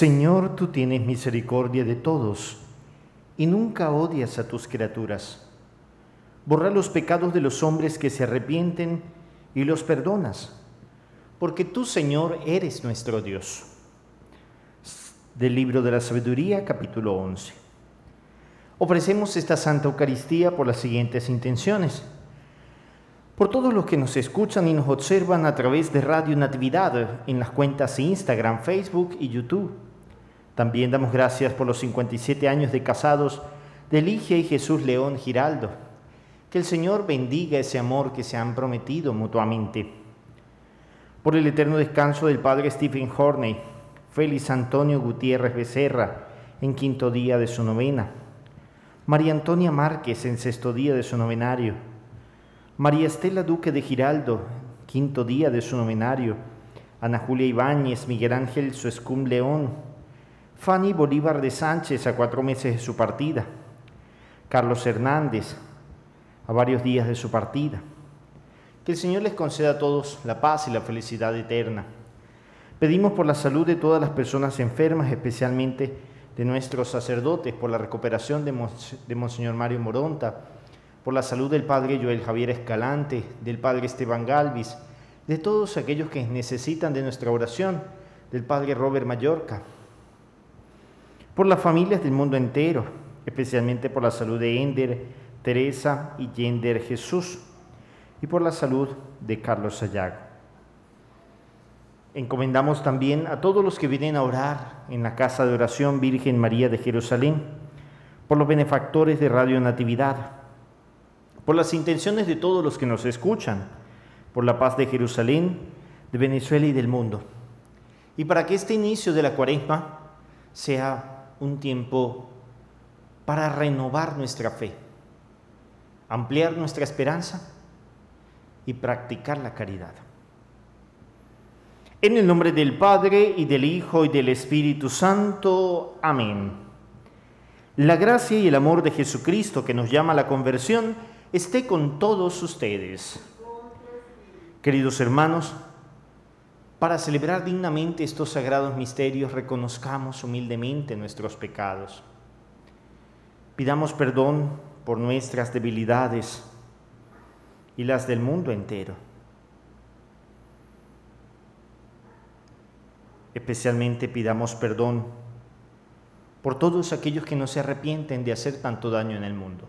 Señor, tú tienes misericordia de todos y nunca odias a tus criaturas. Borra los pecados de los hombres que se arrepienten y los perdonas, porque tú, Señor, eres nuestro Dios. Del libro de la sabiduría, capítulo 11. Ofrecemos esta Santa Eucaristía por las siguientes intenciones. Por todos los que nos escuchan y nos observan a través de Radio Natividad en las cuentas Instagram, Facebook y YouTube. También damos gracias por los 57 años de casados de Ligia y Jesús León Giraldo. Que el Señor bendiga ese amor que se han prometido mutuamente. Por el eterno descanso del Padre Stephen Horney, Félix Antonio Gutiérrez Becerra, en quinto día de su novena. María Antonia Márquez, en sexto día de su novenario. María Estela Duque de Giraldo, quinto día de su novenario. Ana Julia Ibáñez, Miguel Ángel Suescum León. Fanny Bolívar de Sánchez, a cuatro meses de su partida. Carlos Hernández, a varios días de su partida. Que el Señor les conceda a todos la paz y la felicidad eterna. Pedimos por la salud de todas las personas enfermas, especialmente de nuestros sacerdotes, por la recuperación de, Mons- de Monseñor Mario Moronta, por la salud del Padre Joel Javier Escalante, del Padre Esteban Galvis, de todos aquellos que necesitan de nuestra oración, del Padre Robert Mallorca, por las familias del mundo entero, especialmente por la salud de Ender, Teresa y Yender Jesús, y por la salud de Carlos Sayago. Encomendamos también a todos los que vienen a orar en la casa de oración Virgen María de Jerusalén, por los benefactores de Radio Natividad, por las intenciones de todos los que nos escuchan, por la paz de Jerusalén, de Venezuela y del mundo. Y para que este inicio de la cuaresma sea un tiempo para renovar nuestra fe, ampliar nuestra esperanza y practicar la caridad. En el nombre del Padre y del Hijo y del Espíritu Santo. Amén. La gracia y el amor de Jesucristo que nos llama a la conversión esté con todos ustedes. Queridos hermanos, para celebrar dignamente estos sagrados misterios reconozcamos humildemente nuestros pecados. Pidamos perdón por nuestras debilidades y las del mundo entero. Especialmente pidamos perdón por todos aquellos que no se arrepienten de hacer tanto daño en el mundo.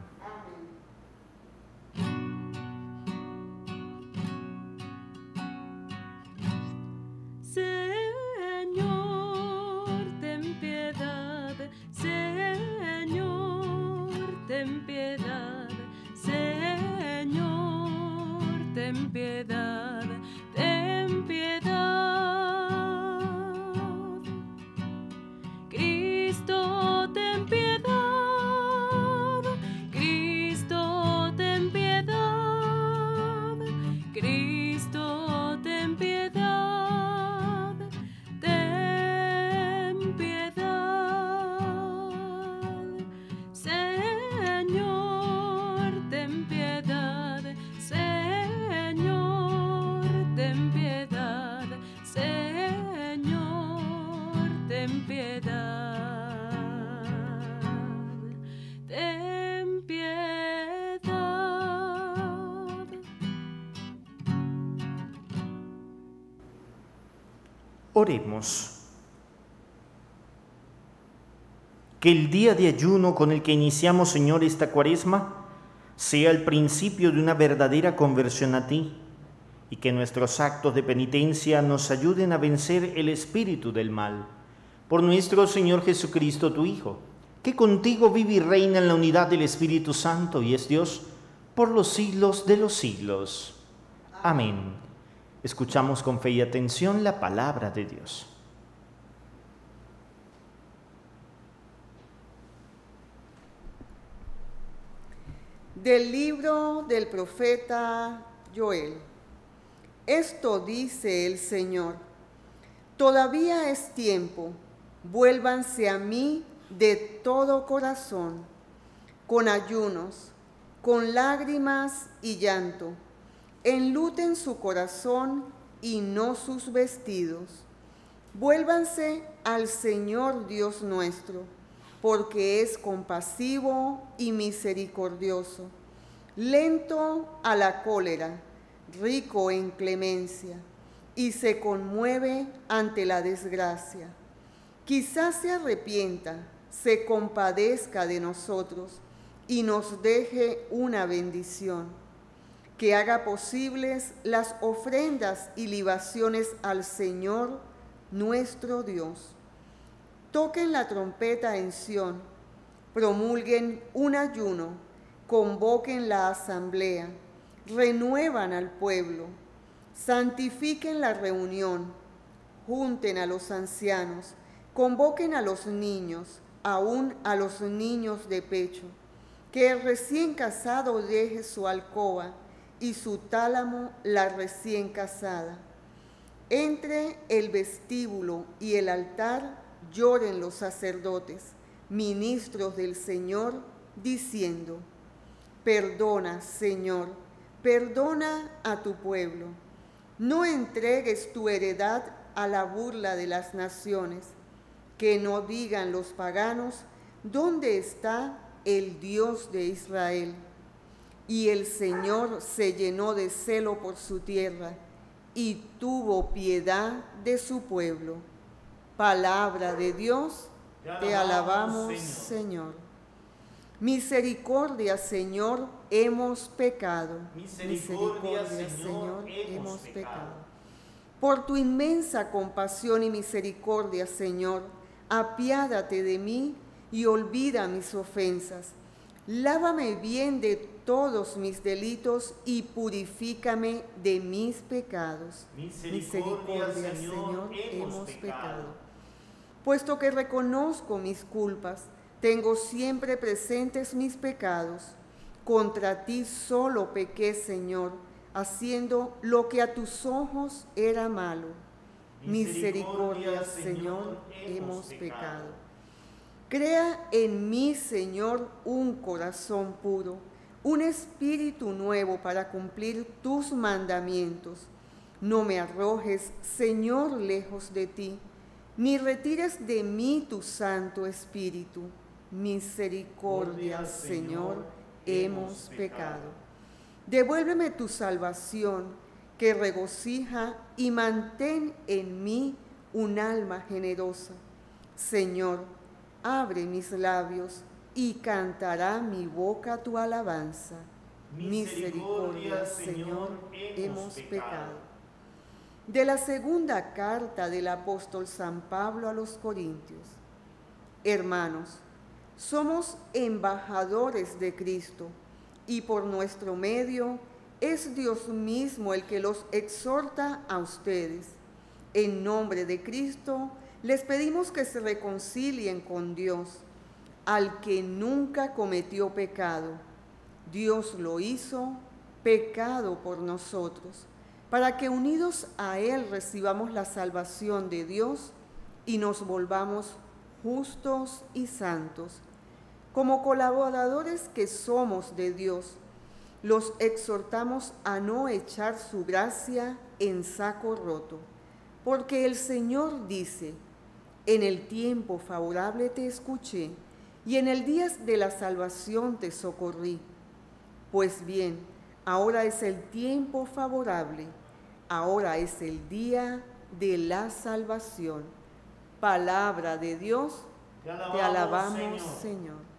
Que el día de ayuno con el que iniciamos, Señor, esta cuaresma, sea el principio de una verdadera conversión a ti y que nuestros actos de penitencia nos ayuden a vencer el espíritu del mal. Por nuestro Señor Jesucristo, tu Hijo, que contigo vive y reina en la unidad del Espíritu Santo y es Dios por los siglos de los siglos. Amén. Escuchamos con fe y atención la palabra de Dios. Del libro del profeta Joel. Esto dice el Señor. Todavía es tiempo. Vuélvanse a mí de todo corazón, con ayunos, con lágrimas y llanto. Enluten su corazón y no sus vestidos. Vuélvanse al Señor Dios nuestro, porque es compasivo y misericordioso, lento a la cólera, rico en clemencia, y se conmueve ante la desgracia. Quizás se arrepienta, se compadezca de nosotros y nos deje una bendición que haga posibles las ofrendas y libaciones al Señor nuestro Dios. Toquen la trompeta en Sión, promulguen un ayuno, convoquen la asamblea, renuevan al pueblo, santifiquen la reunión, junten a los ancianos, convoquen a los niños, aún a los niños de pecho, que el recién casado deje su alcoba y su tálamo la recién casada. Entre el vestíbulo y el altar lloren los sacerdotes, ministros del Señor, diciendo, Perdona, Señor, perdona a tu pueblo. No entregues tu heredad a la burla de las naciones, que no digan los paganos, ¿dónde está el Dios de Israel? Y el Señor se llenó de celo por su tierra y tuvo piedad de su pueblo. Palabra de Dios, te alabamos, Señor. Misericordia, Señor, hemos pecado. Misericordia, Señor, hemos pecado. Por tu inmensa compasión y misericordia, Señor, apiádate de mí y olvida mis ofensas. Lávame bien de todos mis delitos y purifícame de mis pecados. Misericordia, Señor, hemos pecado. Puesto que reconozco mis culpas, tengo siempre presentes mis pecados. Contra ti solo pequé, Señor, haciendo lo que a tus ojos era malo. Misericordia, Señor, hemos pecado. Crea en mí, Señor, un corazón puro, un espíritu nuevo para cumplir tus mandamientos. No me arrojes, Señor, lejos de ti, ni retires de mí tu Santo Espíritu. Misericordia, Señor, hemos pecado. Devuélveme tu salvación, que regocija, y mantén en mí un alma generosa. Señor, abre mis labios y cantará mi boca tu alabanza. Misericordia, Señor, hemos pecado. De la segunda carta del apóstol San Pablo a los Corintios. Hermanos, Somos embajadores de Cristo y por nuestro medio es Dios mismo el que los exhorta a ustedes. En nombre de Cristo, les pedimos que se reconcilien con Dios, al que nunca cometió pecado. Dios lo hizo pecado por nosotros, para que unidos a Él recibamos la salvación de Dios y nos volvamos justos y santos. Como colaboradores que somos de Dios, los exhortamos a no echar su gracia en saco roto, porque el Señor dice, en el tiempo favorable te escuché y en el día de la salvación te socorrí. Pues bien, ahora es el tiempo favorable, ahora es el día de la salvación. Palabra de Dios, te alabamos, Señor.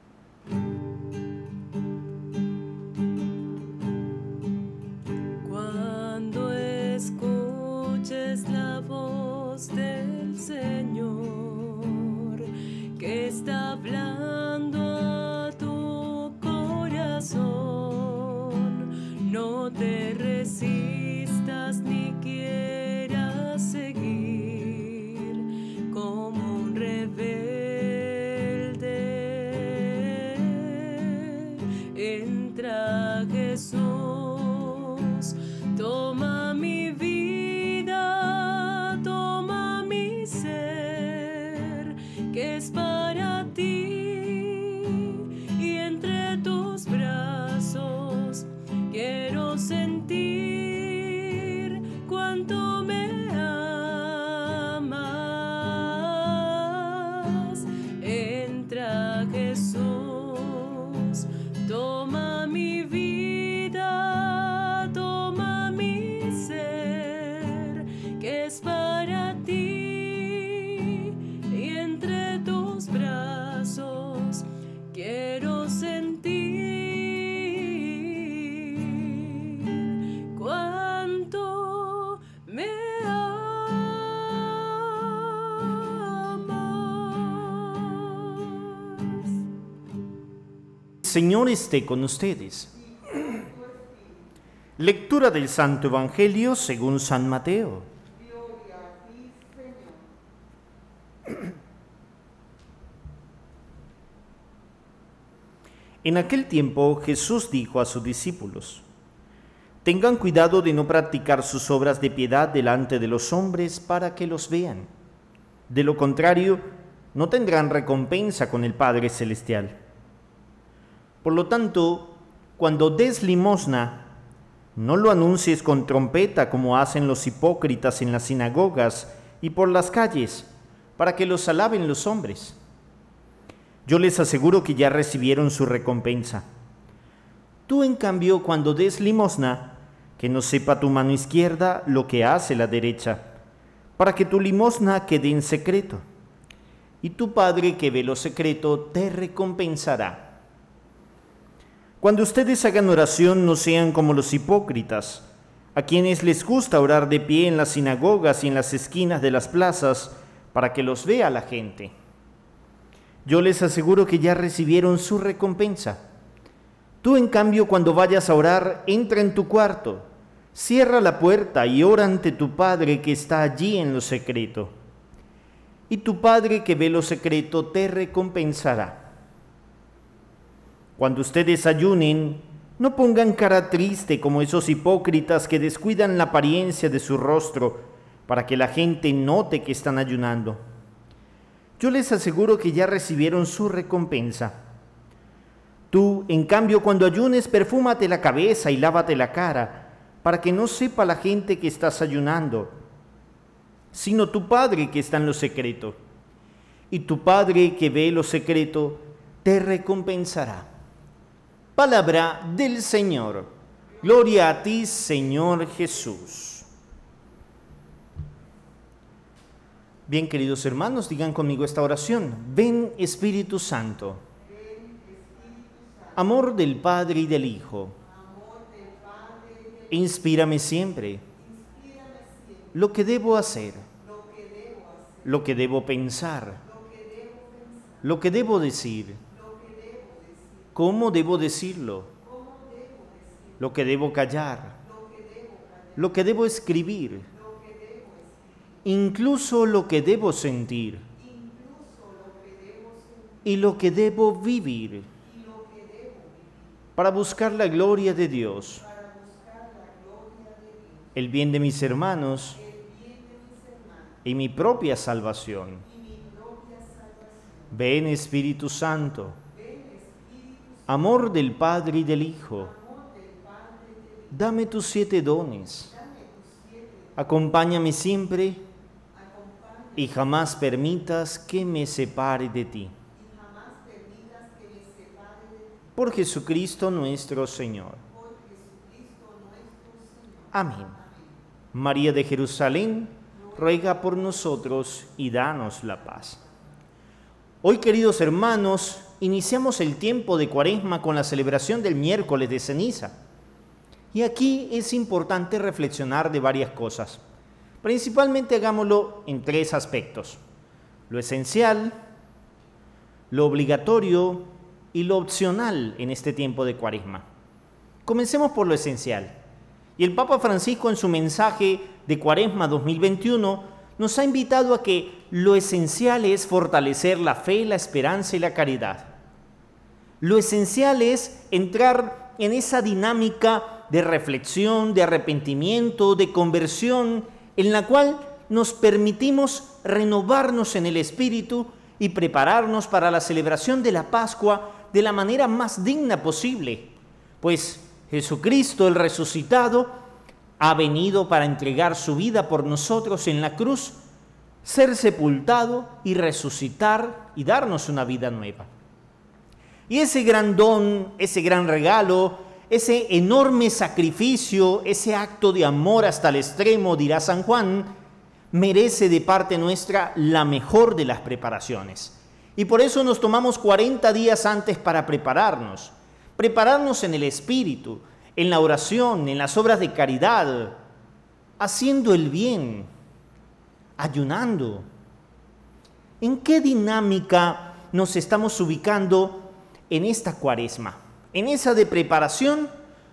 Para ti, y entre tus brazos quiero sentir cuánto me amas. Señor esté con ustedes. Lectura del Santo Evangelio según San Mateo. En aquel tiempo Jesús dijo a sus discípulos, Tengan cuidado de no practicar sus obras de piedad delante de los hombres para que los vean. De lo contrario, no tendrán recompensa con el Padre Celestial. Por lo tanto, cuando des limosna, no lo anuncies con trompeta como hacen los hipócritas en las sinagogas y por las calles, para que los alaben los hombres. Yo les aseguro que ya recibieron su recompensa. Tú, en cambio, cuando des limosna, que no sepa tu mano izquierda lo que hace la derecha, para que tu limosna quede en secreto. Y tu Padre que ve lo secreto te recompensará. Cuando ustedes hagan oración, no sean como los hipócritas, a quienes les gusta orar de pie en las sinagogas y en las esquinas de las plazas, para que los vea la gente. Yo les aseguro que ya recibieron su recompensa. Tú, en cambio, cuando vayas a orar, entra en tu cuarto, cierra la puerta y ora ante tu Padre que está allí en lo secreto. Y tu Padre que ve lo secreto te recompensará. Cuando ustedes ayunen, no pongan cara triste como esos hipócritas que descuidan la apariencia de su rostro para que la gente note que están ayunando. Yo les aseguro que ya recibieron su recompensa. Tú, en cambio, cuando ayunes, perfúmate la cabeza y lávate la cara, para que no sepa la gente que estás ayunando, sino tu Padre que está en lo secreto. Y tu Padre que ve lo secreto, te recompensará. Palabra del Señor. Gloria a ti, Señor Jesús. Bien, queridos hermanos, digan conmigo esta oración. Ven Espíritu Santo. Amor del Padre y del Hijo. Inspírame siempre. Lo que debo hacer. Lo que debo pensar. Lo que debo decir. ¿Cómo debo decirlo? Lo que debo callar. Lo que debo escribir. Incluso lo que debo sentir. Y lo que debo vivir. Para buscar la gloria de Dios. El bien de mis hermanos. Y mi propia salvación. Ven Espíritu Santo amor del Padre y del Hijo. Dame tus siete dones. Acompáñame siempre y jamás permitas que me separe de ti. Por Jesucristo nuestro Señor. Amén. María de Jerusalén, ruega por nosotros y danos la paz. Hoy, queridos hermanos, iniciamos el tiempo de Cuaresma con la celebración del miércoles de ceniza. Y aquí es importante reflexionar de varias cosas. Principalmente hagámoslo en tres aspectos. Lo esencial, lo obligatorio y lo opcional en este tiempo de Cuaresma. Comencemos por lo esencial. Y el Papa Francisco en su mensaje de Cuaresma 2021 nos ha invitado a que lo esencial es fortalecer la fe, la esperanza y la caridad. Lo esencial es entrar en esa dinámica de reflexión, de arrepentimiento, de conversión, en la cual nos permitimos renovarnos en el Espíritu y prepararnos para la celebración de la Pascua de la manera más digna posible, pues Jesucristo el resucitado ha venido para entregar su vida por nosotros en la cruz, ser sepultado y resucitar y darnos una vida nueva. Y ese gran don, ese gran regalo, ese enorme sacrificio, ese acto de amor hasta el extremo, dirá San Juan, merece de parte nuestra la mejor de las preparaciones. Y por eso nos tomamos 40 días antes para prepararnos, prepararnos en el espíritu, en la oración, en las obras de caridad, haciendo el bien, ayunando. ¿En qué dinámica nos estamos ubicando en esta cuaresma? ¿En esa de preparación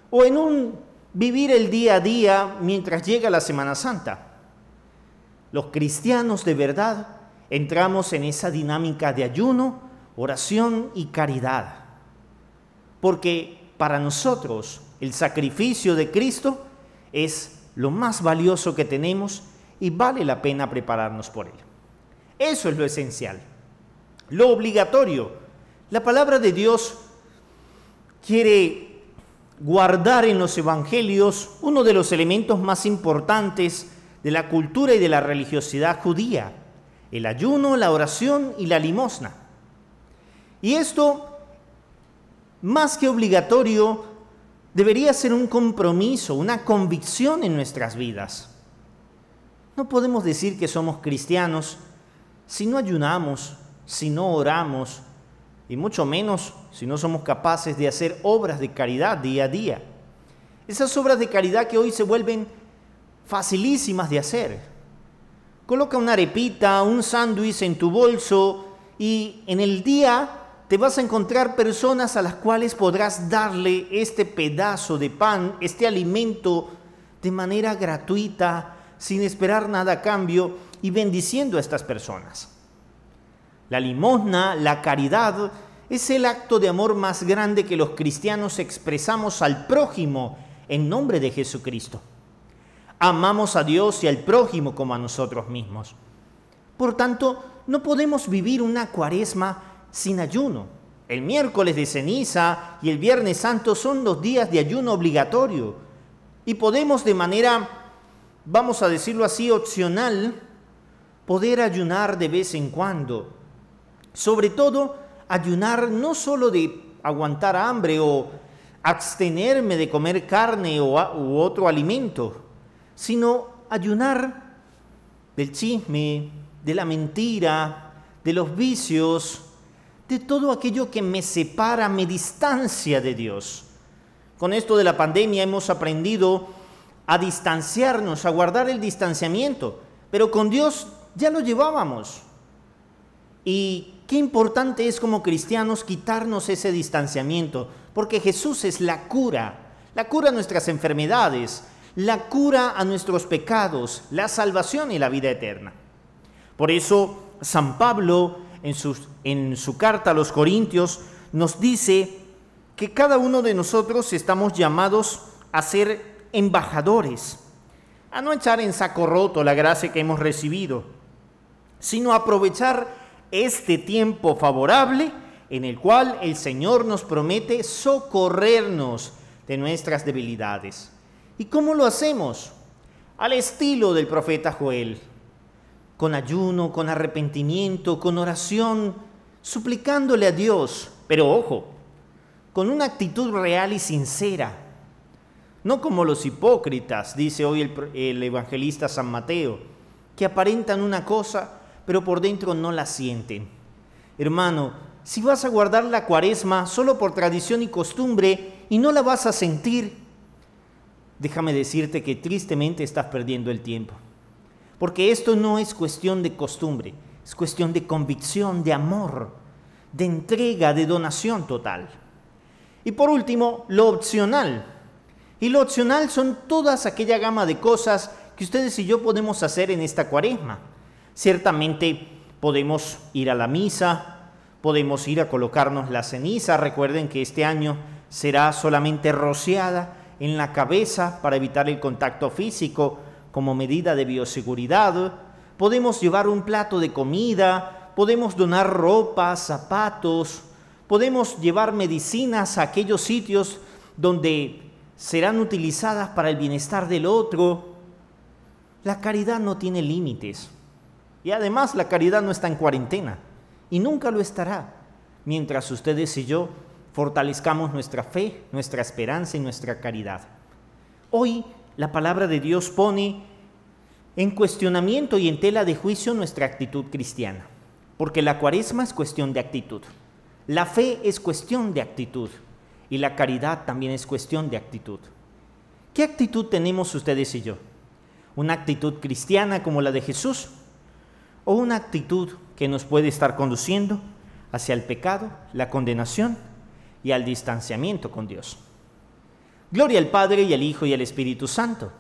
o en un vivir el día a día mientras llega la Semana Santa? Los cristianos de verdad entramos en esa dinámica de ayuno, oración y caridad. Porque para nosotros el sacrificio de Cristo es lo más valioso que tenemos y vale la pena prepararnos por él. Eso es lo esencial. Lo obligatorio la palabra de Dios quiere guardar en los evangelios uno de los elementos más importantes de la cultura y de la religiosidad judía, el ayuno, la oración y la limosna. Y esto, más que obligatorio, debería ser un compromiso, una convicción en nuestras vidas. No podemos decir que somos cristianos si no ayunamos, si no oramos, y mucho menos si no somos capaces de hacer obras de caridad día a día. Esas obras de caridad que hoy se vuelven facilísimas de hacer. Coloca una arepita, un sándwich en tu bolso y en el día te vas a encontrar personas a las cuales podrás darle este pedazo de pan, este alimento de manera gratuita, sin esperar nada a cambio y bendiciendo a estas personas. La limosna, la caridad, es el acto de amor más grande que los cristianos expresamos al prójimo en nombre de Jesucristo. Amamos a Dios y al prójimo como a nosotros mismos. Por tanto, no podemos vivir una cuaresma sin ayuno. El miércoles de ceniza y el viernes santo son los días de ayuno obligatorio. Y podemos de manera, vamos a decirlo así, opcional, poder ayunar de vez en cuando sobre todo, ayunar no solo de aguantar hambre o abstenerme de comer carne o, u otro alimento, sino ayunar del chisme, de la mentira, de los vicios, de todo aquello que me separa, me distancia de Dios. Con esto de la pandemia hemos aprendido a distanciarnos, a guardar el distanciamiento, pero con Dios ya lo llevábamos. Y qué importante es como cristianos quitarnos ese distanciamiento, porque Jesús es la cura, la cura a nuestras enfermedades, la cura a nuestros pecados, la salvación y la vida eterna. Por eso San Pablo en, en su carta a los Corintios nos dice que cada uno de nosotros estamos llamados a ser embajadores, a no echar en saco roto la gracia que hemos recibido, sino aprovechar este tiempo favorable en el cual el Señor nos promete socorrernos de nuestras debilidades. ¿Y cómo lo hacemos? Al estilo del profeta Joel, con ayuno, con arrepentimiento, con oración, suplicándole a Dios, pero ojo, con una actitud real y sincera, no como los hipócritas, dice hoy el, el evangelista San Mateo, que aparentan una cosa, pero por dentro no la sienten. Hermano, si vas a guardar la cuaresma solo por tradición y costumbre y no la vas a sentir, déjame decirte que tristemente estás perdiendo el tiempo. Porque esto no es cuestión de costumbre, es cuestión de convicción, de amor, de entrega, de donación total. Y por último, lo opcional. Y lo opcional son todas aquella gama de cosas que ustedes y yo podemos hacer en esta cuaresma. Ciertamente podemos ir a la misa, podemos ir a colocarnos la ceniza. Recuerden que este año será solamente rociada en la cabeza para evitar el contacto físico como medida de bioseguridad. Podemos llevar un plato de comida, podemos donar ropa, zapatos, podemos llevar medicinas a aquellos sitios donde serán utilizadas para el bienestar del otro. La caridad no tiene límites. Y además la caridad no está en cuarentena y nunca lo estará mientras ustedes y yo fortalezcamos nuestra fe, nuestra esperanza y nuestra caridad. Hoy la palabra de Dios pone en cuestionamiento y en tela de juicio nuestra actitud cristiana, porque la cuaresma es cuestión de actitud, la fe es cuestión de actitud y la caridad también es cuestión de actitud. ¿Qué actitud tenemos ustedes y yo? ¿Una actitud cristiana como la de Jesús? O una actitud que nos puede estar conduciendo hacia el pecado, la condenación y al distanciamiento con Dios. Gloria al Padre y al Hijo y al Espíritu Santo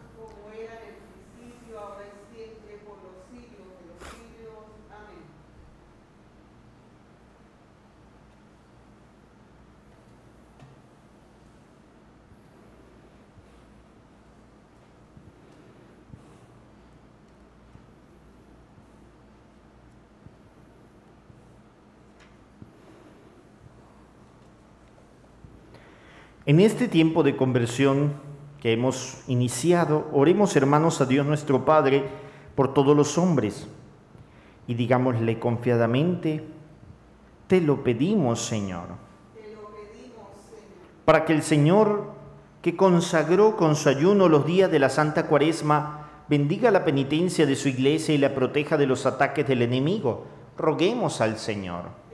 En este tiempo de conversión que hemos iniciado, oremos hermanos a Dios nuestro Padre por todos los hombres. Y digámosle confiadamente, te lo pedimos Señor, para que el Señor que consagró con su ayuno los días de la Santa Cuaresma, bendiga la penitencia de su iglesia y la proteja de los ataques del enemigo. Roguemos al Señor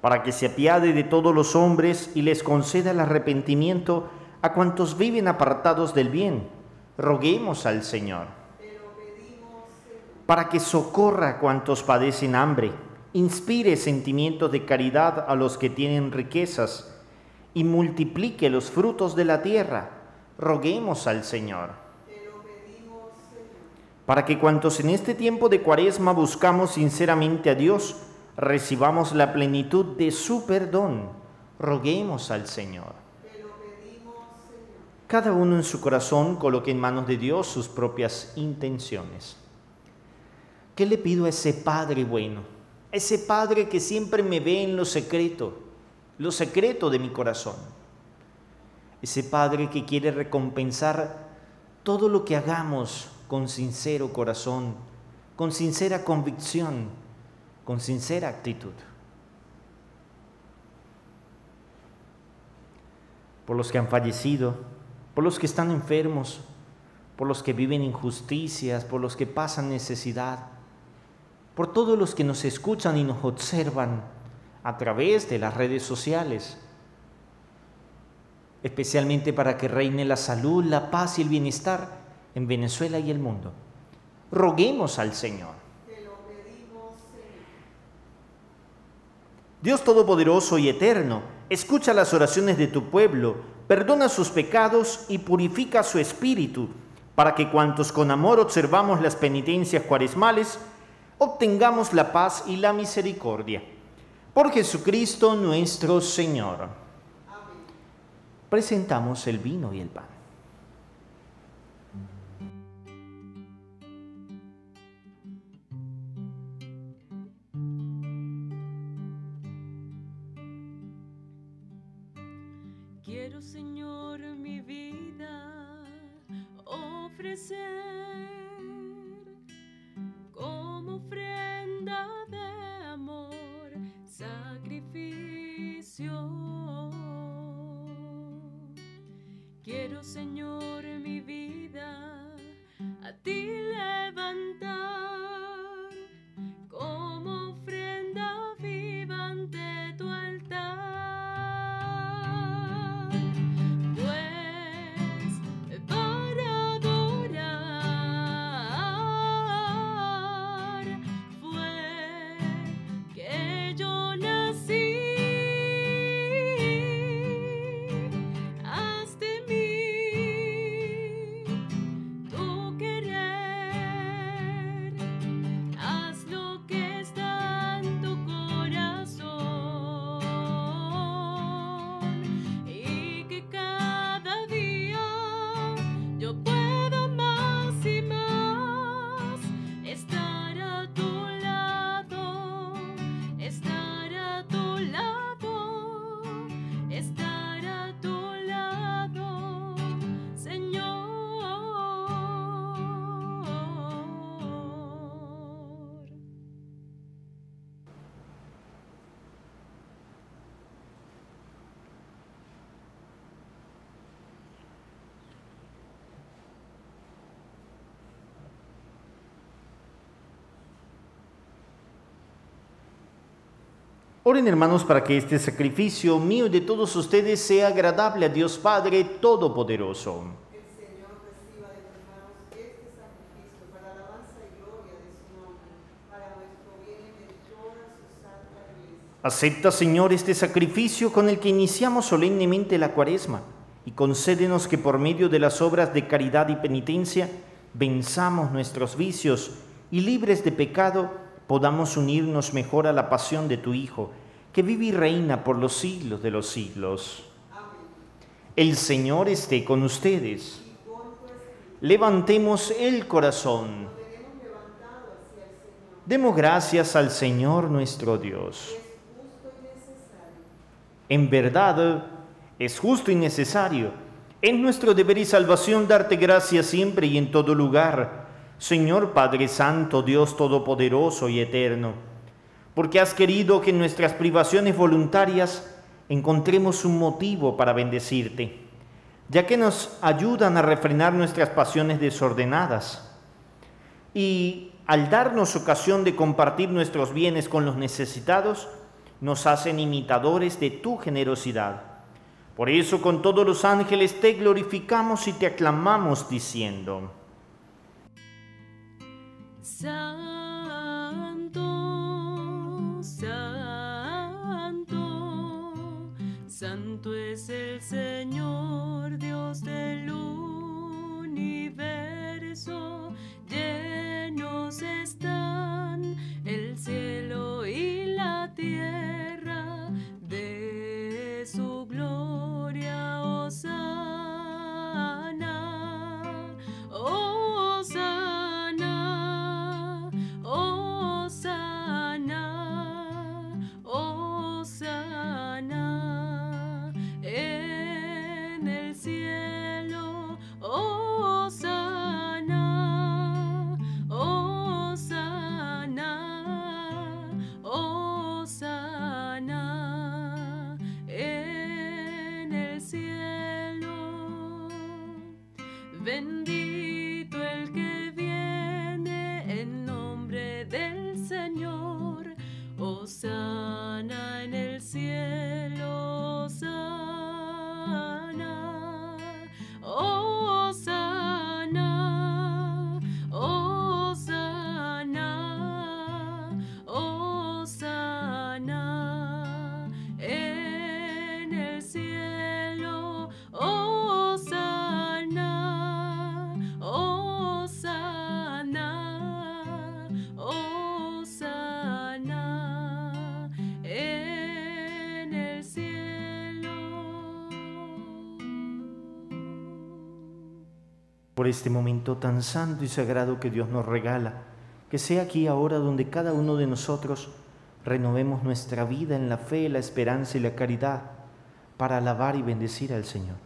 para que se apiade de todos los hombres y les conceda el arrepentimiento a cuantos viven apartados del bien. Roguemos al Señor. Para que socorra a cuantos padecen hambre, inspire sentimientos de caridad a los que tienen riquezas y multiplique los frutos de la tierra. Roguemos al Señor. Para que cuantos en este tiempo de cuaresma buscamos sinceramente a Dios, recibamos la plenitud de su perdón. Roguemos al Señor. Cada uno en su corazón coloque en manos de Dios sus propias intenciones. ¿Qué le pido a ese Padre bueno? ese Padre que siempre me ve en lo secreto, lo secreto de mi corazón. Ese Padre que quiere recompensar todo lo que hagamos con sincero corazón, con sincera convicción con sincera actitud. Por los que han fallecido, por los que están enfermos, por los que viven injusticias, por los que pasan necesidad, por todos los que nos escuchan y nos observan a través de las redes sociales, especialmente para que reine la salud, la paz y el bienestar en Venezuela y el mundo. Roguemos al Señor Dios Todopoderoso y Eterno, escucha las oraciones de tu pueblo, perdona sus pecados y purifica su espíritu, para que cuantos con amor observamos las penitencias cuaresmales, obtengamos la paz y la misericordia. Por Jesucristo nuestro Señor. Presentamos el vino y el pan. Ofrecer como ofrenda de amor, sacrificio. Quiero, Señor, mi vida a ti levantar como ofrenda viva ante tu altar. Oren hermanos para que este sacrificio mío y de todos ustedes sea agradable a Dios Padre Todopoderoso. Este. Acepta, Señor, este sacrificio con el que iniciamos solemnemente la cuaresma y concédenos que por medio de las obras de caridad y penitencia venzamos nuestros vicios y libres de pecado podamos unirnos mejor a la pasión de tu Hijo, que vive y reina por los siglos de los siglos. El Señor esté con ustedes. Levantemos el corazón. Demos gracias al Señor nuestro Dios. En verdad, es justo y necesario. Es nuestro deber y salvación darte gracias siempre y en todo lugar, Señor Padre Santo, Dios Todopoderoso y Eterno, porque has querido que en nuestras privaciones voluntarias encontremos un motivo para bendecirte, ya que nos ayudan a refrenar nuestras pasiones desordenadas y al darnos ocasión de compartir nuestros bienes con los necesitados, nos hacen imitadores de tu generosidad. Por eso con todos los ángeles te glorificamos y te aclamamos diciendo, Santo, santo, santo es el Señor Dios del universo, llenos están por este momento tan santo y sagrado que Dios nos regala, que sea aquí ahora donde cada uno de nosotros renovemos nuestra vida en la fe, la esperanza y la caridad para alabar y bendecir al Señor.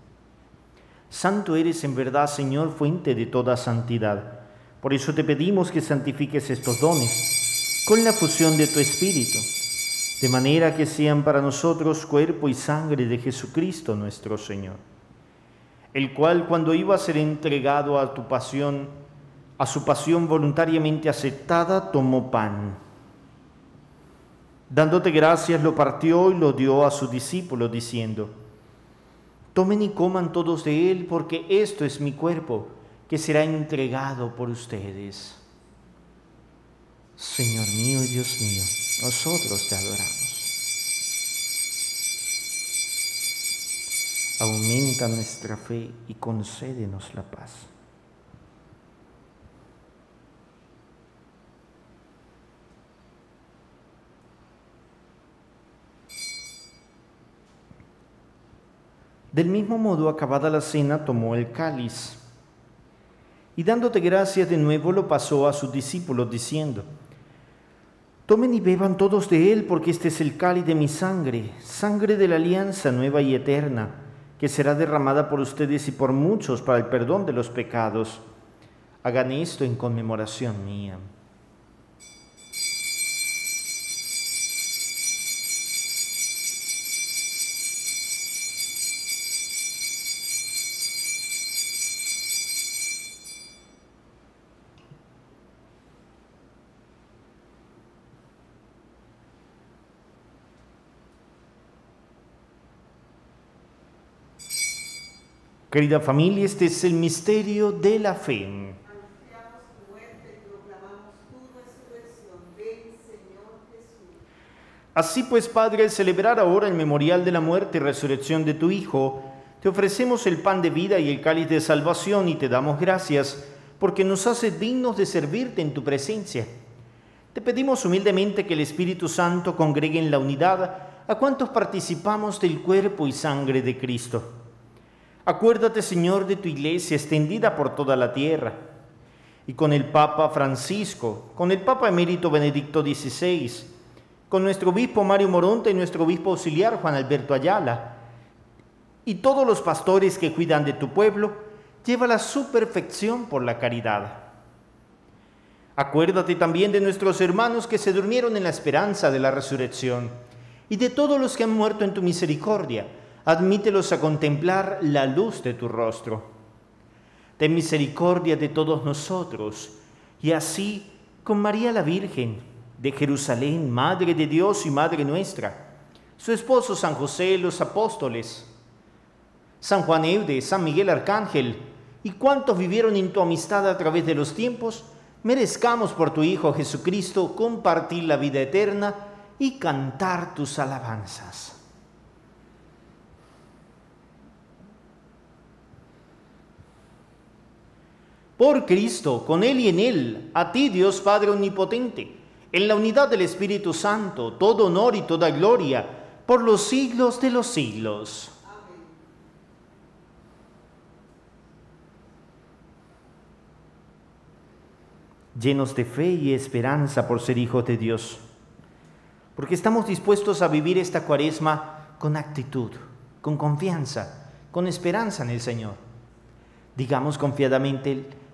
Santo eres en verdad, Señor, fuente de toda santidad. Por eso te pedimos que santifiques estos dones con la fusión de tu Espíritu, de manera que sean para nosotros cuerpo y sangre de Jesucristo nuestro Señor, el cual cuando iba a ser entregado a tu pasión, a su pasión voluntariamente aceptada, tomó pan. Dándote gracias, lo partió y lo dio a sus discípulos, diciendo, Tomen y coman todos de él, porque esto es mi cuerpo, que será entregado por ustedes. Señor mío y Dios mío, nosotros te adoramos. Aumenta nuestra fe y concédenos la paz. Del mismo modo, acabada la cena, tomó el cáliz y dándote gracias de nuevo lo pasó a sus discípulos diciendo, Tomen y beban todos de él, porque este es el cáliz de mi sangre, sangre de la alianza nueva y eterna, que será derramada por ustedes y por muchos para el perdón de los pecados. Hagan esto en conmemoración mía. Querida familia, este es el misterio de la fe. Así pues, Padre, al celebrar ahora el memorial de la muerte y resurrección de tu Hijo, te ofrecemos el pan de vida y el cáliz de salvación y te damos gracias porque nos hace dignos de servirte en tu presencia. Te pedimos humildemente que el Espíritu Santo congregue en la unidad a cuantos participamos del cuerpo y sangre de Cristo Acuérdate, Señor, de tu iglesia extendida por toda la tierra, y con el Papa Francisco, con el Papa Emérito Benedicto XVI, con nuestro obispo Mario Moronta y nuestro obispo auxiliar Juan Alberto Ayala, y todos los pastores que cuidan de tu pueblo, lleva a su perfección por la caridad. Acuérdate también de nuestros hermanos que se durmieron en la esperanza de la resurrección, y de todos los que han muerto en tu misericordia, admítelos a contemplar la luz de tu rostro. Ten misericordia de todos nosotros, y así con María la Virgen de Jerusalén, Madre de Dios y Madre nuestra, su esposo San José, los apóstoles, San Juan Eude, San Miguel Arcángel, y cuantos vivieron en tu amistad a través de los tiempos, merezcamos por tu Hijo Jesucristo compartir la vida eterna y cantar tus alabanzas. Por Cristo, con Él y en Él, a ti Dios Padre Omnipotente, en la unidad del Espíritu Santo, todo honor y toda gloria, por los siglos de los siglos. Llenos de fe y esperanza por ser hijos de Dios, porque estamos dispuestos a vivir esta cuaresma con actitud, con confianza, con esperanza en el Señor. Digamos confiadamente,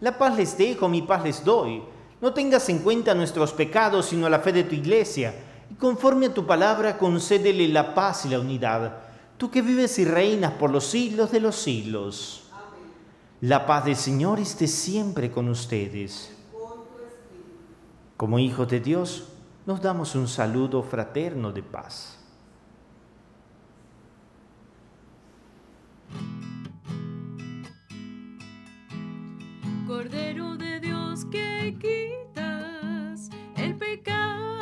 La paz les dejo, mi paz les doy. No tengas en cuenta nuestros pecados, sino la fe de tu iglesia. Y conforme a tu palabra, concédele la paz y la unidad. Tú que vives y reinas por los siglos de los siglos. La paz del Señor esté siempre con ustedes. Como hijos de Dios, nos damos un saludo fraterno de paz. Cordero de Dios que quitas el pecado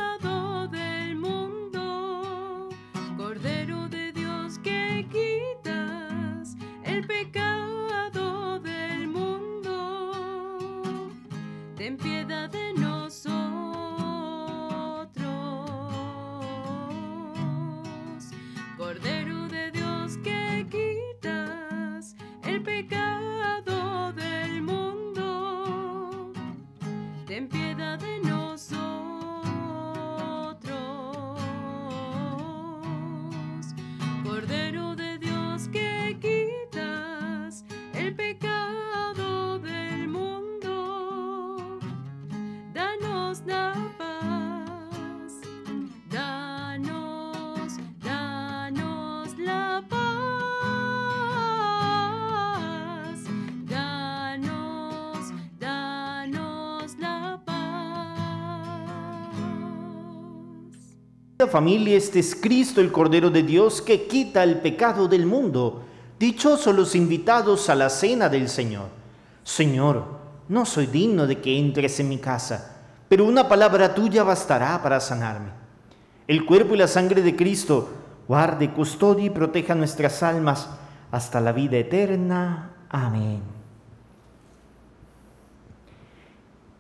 familia, este es Cristo, el Cordero de Dios, que quita el pecado del mundo. Dichosos los invitados a la cena del Señor. Señor, no soy digno de que entres en mi casa, pero una palabra tuya bastará para sanarme. El cuerpo y la sangre de Cristo guarde, custodie y proteja nuestras almas hasta la vida eterna. Amén.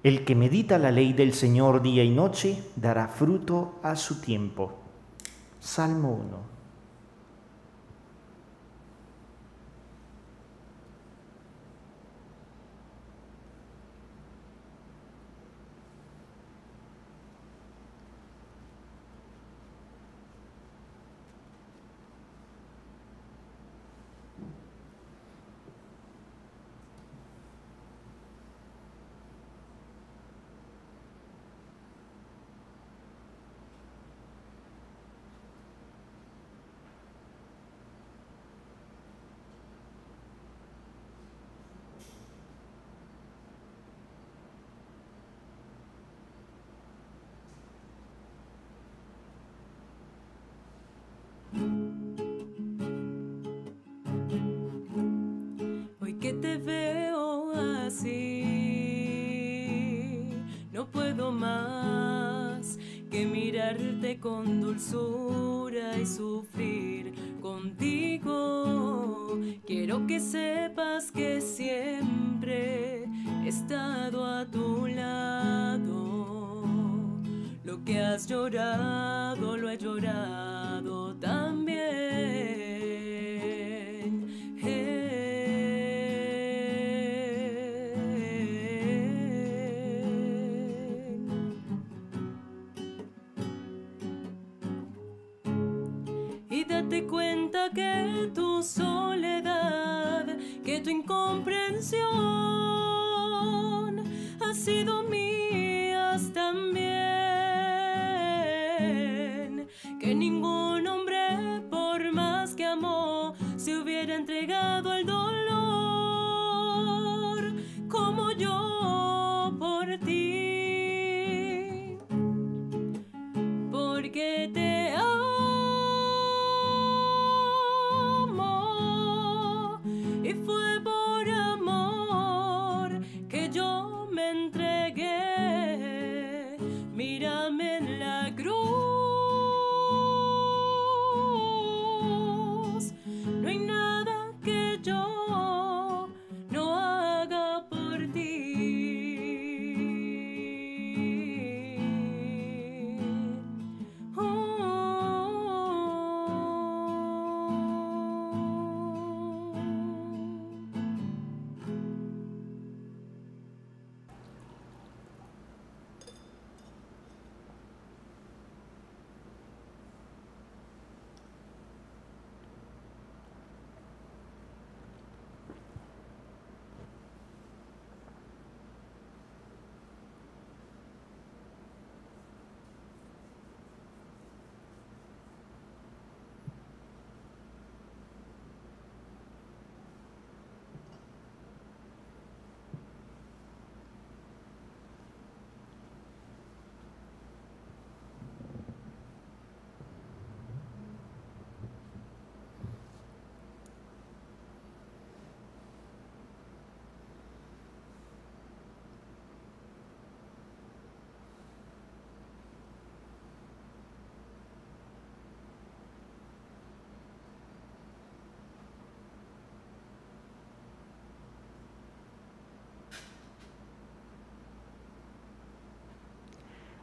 El que medita la ley del Señor día y noche dará fruto a su tiempo. Salmo 1. Con dulzura y sufrir contigo. Quiero que sepas que siempre he estado a tu lado. Lo que has llorado, lo he llorado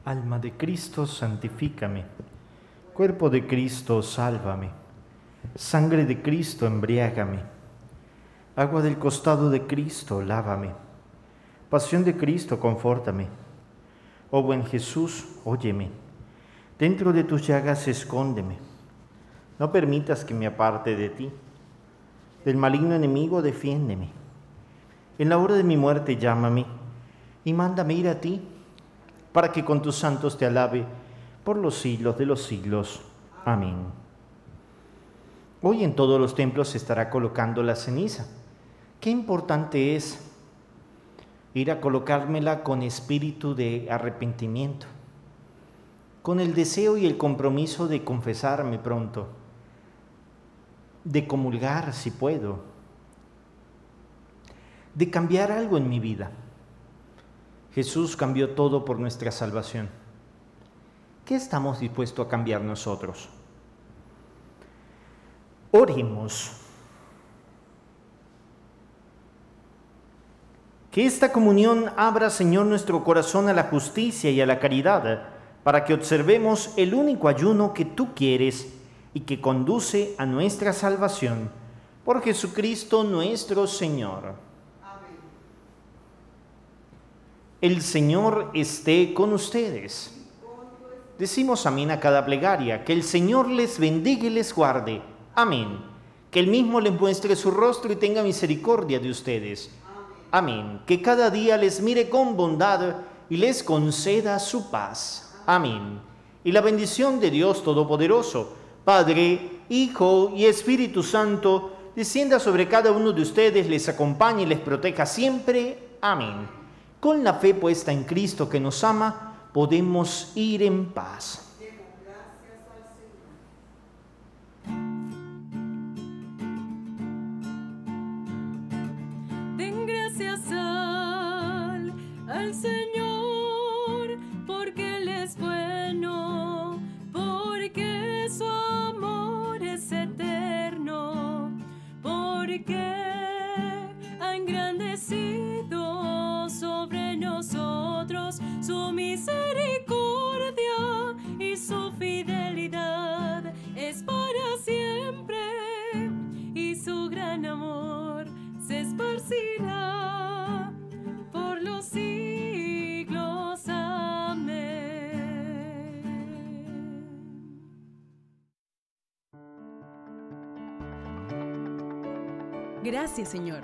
Alma de Cristo, santifícame. Cuerpo de Cristo, sálvame. Sangre de Cristo, embriágame. Agua del costado de Cristo, lávame. Pasión de Cristo, confórtame. Oh buen Jesús, óyeme. Dentro de tus llagas escóndeme. No permitas que me aparte de ti. Del maligno enemigo, defiéndeme. En la hora de mi muerte, llámame y mándame ir a ti para que con tus santos te alabe por los siglos de los siglos. Amén. Hoy en todos los templos se estará colocando la ceniza. Qué importante es ir a colocármela con espíritu de arrepentimiento, con el deseo y el compromiso de confesarme pronto, de comulgar si puedo, de cambiar algo en mi vida. Jesús cambió todo por nuestra salvación. ¿Qué estamos dispuestos a cambiar nosotros? Oremos. Que esta comunión abra, Señor, nuestro corazón a la justicia y a la caridad, para que observemos el único ayuno que tú quieres y que conduce a nuestra salvación. Por Jesucristo nuestro Señor. El Señor esté con ustedes. Decimos amén a cada plegaria, que el Señor les bendiga y les guarde. Amén. Que el mismo les muestre su rostro y tenga misericordia de ustedes. Amén. Que cada día les mire con bondad y les conceda su paz. Amén. Y la bendición de Dios Todopoderoso, Padre, Hijo y Espíritu Santo, descienda sobre cada uno de ustedes, les acompañe y les proteja siempre. Amén. Con la fe puesta en Cristo que nos ama, podemos ir en paz. Den gracias al, al Señor, porque Él es bueno, porque su amor es eterno, porque ha engrandecido sobre nosotros su misericordia y su fidelidad es para siempre y su gran amor se esparcirá por los siglos. Amén. Gracias Señor,